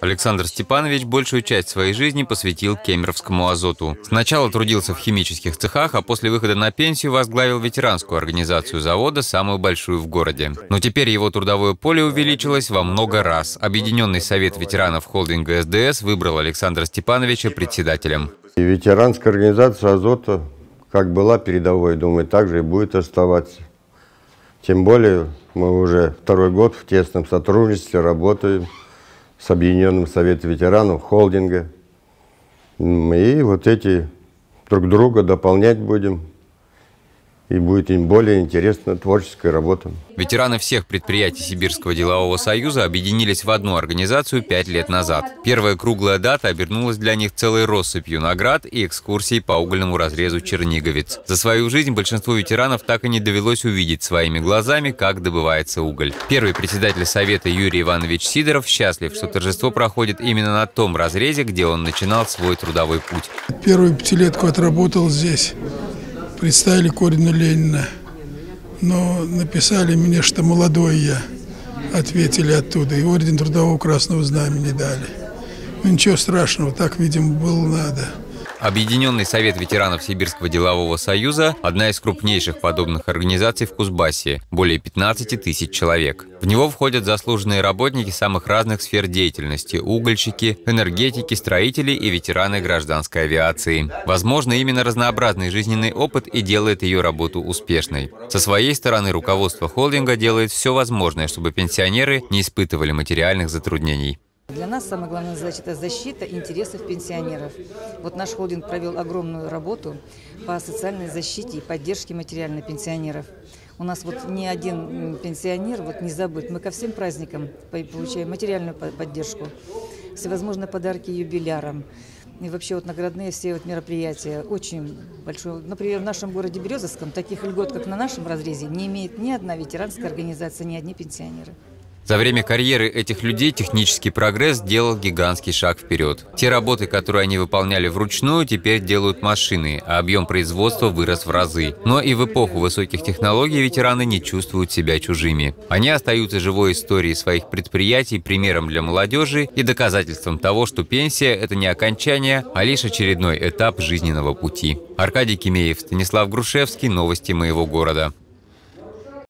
Александр Степанович большую часть своей жизни посвятил кемеровскому азоту. Сначала трудился в химических цехах, а после выхода на пенсию возглавил ветеранскую организацию завода, самую большую в городе. Но теперь его трудовое поле увеличилось во много раз. Объединенный совет ветеранов холдинга СДС выбрал Александра Степановича председателем. И ветеранская организация «Азота» как была передовой, думаю, так же и будет оставаться. Тем более мы уже второй год в тесном сотрудничестве работаем с Объединенным Советом ветеранов, холдинга. И вот эти друг друга дополнять будем и будет им более интересна творческая работа. Ветераны всех предприятий Сибирского делового союза объединились в одну организацию пять лет назад. Первая круглая дата обернулась для них целой россыпью наград и экскурсий по угольному разрезу Черниговец. За свою жизнь большинству ветеранов так и не довелось увидеть своими глазами, как добывается уголь. Первый председатель совета Юрий Иванович Сидоров счастлив, что торжество проходит именно на том разрезе, где он начинал свой трудовой путь. Первую пятилетку отработал здесь представили Корина Ленина, но написали мне, что молодой я, ответили оттуда, и орден Трудового Красного Знамени дали. Ну, ничего страшного, так, видимо, было надо. Объединенный совет ветеранов Сибирского делового союза – одна из крупнейших подобных организаций в Кузбассе – более 15 тысяч человек. В него входят заслуженные работники самых разных сфер деятельности – угольщики, энергетики, строители и ветераны гражданской авиации. Возможно, именно разнообразный жизненный опыт и делает ее работу успешной. Со своей стороны руководство холдинга делает все возможное, чтобы пенсионеры не испытывали материальных затруднений. Для нас самая главная задача – это защита интересов пенсионеров. Вот наш холдинг провел огромную работу по социальной защите и поддержке материальной пенсионеров. У нас вот ни один пенсионер вот не забыт. Мы ко всем праздникам получаем материальную поддержку, всевозможные подарки юбилярам. И вообще вот наградные все вот мероприятия очень большое. Например, в нашем городе Березовском таких льгот, как на нашем разрезе, не имеет ни одна ветеранская организация, ни одни пенсионеры. За время карьеры этих людей технический прогресс сделал гигантский шаг вперед. Те работы, которые они выполняли вручную, теперь делают машины, а объем производства вырос в разы. Но и в эпоху высоких технологий ветераны не чувствуют себя чужими. Они остаются живой историей своих предприятий, примером для молодежи и доказательством того, что пенсия – это не окончание, а лишь очередной этап жизненного пути. Аркадий Кимеев, Станислав Грушевский, Новости моего города.